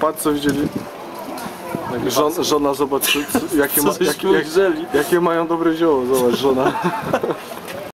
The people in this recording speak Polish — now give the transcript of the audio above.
Patrz co widzieli. Żon, żona zobacz jakie, ma, jakie, jakie mają dobre zioło, zobacz żona.